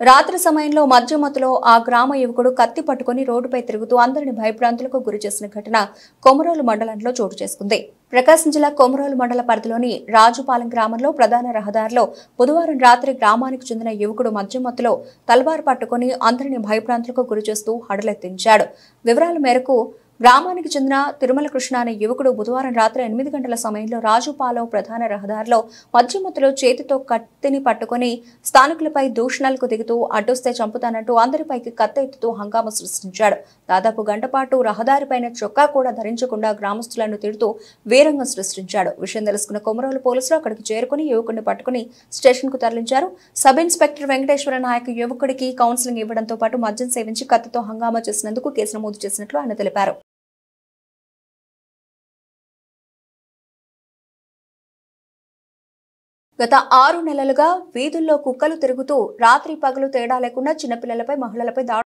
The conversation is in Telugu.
రాత్రి సమయంలో మధ్యమతులో ఆ గ్రామ యువకుడు కత్తి పట్టుకుని రోడ్డుపై తిరుగుతూ అందరిని భయభ్రాంతులకు గురి చేసిన ఘటన కొమరోలు మండలంలో చోటు చేసుకుంది. ప్రకాశం జిల్లా కొమరోలు మండల పరిధిలోని రాజుపాలెం గ్రామంలో ప్రధాన రహదారిలో బుధవారం రాత్రి గ్రామానికి చెందిన యువకుడు మధ్యమత్తులో తలవారు పట్టుకుని అందరిని భయభ్రాంతులకు గురి చేస్తూ హడలెత్తించాడు. వివరాల మేరకు గ్రామానికి చెందిన తిరుమల కృష్ణ అనే యువకుడు బుధవారం రాత్రి ఎనిమిది గంటల సమయంలో రాజుపాలెం ప్రధాన రహదారిలో మధ్యమత్తులో చేతితో కత్తిని పట్టుకుని స్థానికులపై దూషణలకు దిగుతూ అడ్డొస్తే చంపుతానంటూ అందరిపైకి కత్తెత్తుతూ హంగామా సృష్టించాడు. దాదాపు గంటపాటు రహదారిపైన చొక్కా కూడా ధరించకుండా గ్రామస్తులను తిడుతూ వీరంగం సృష్టించాడు. విషయం తెలుసుకున్న కొమరోలు పోలీసులు అక్కడికి చేరుకుని యువకుడిని పట్టుకుని స్టేషన్కు తరలించారు. సబ్ ఇన్స్పెక్టర్ వెంకటేశ్వర నాయక్ యువకుడికి కౌన్సిలింగ్ ఇవ్వడంతో పాటు మద్యం సేవించి కత్తితో హంగామా చేసినందుకు కేసు నమోదు చేసినట్లు ఆయన తెలిపారు. గత ఆరు నెలలుగా వీధుల్లో కుక్కలు తిరుగుతూ రాత్రి పగలు తేడా లేకుండా చిన్నపిల్లలపై మహిళలపై దాడి